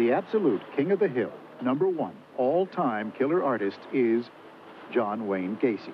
The absolute king of the hill, number one all-time killer artist is John Wayne Gacy.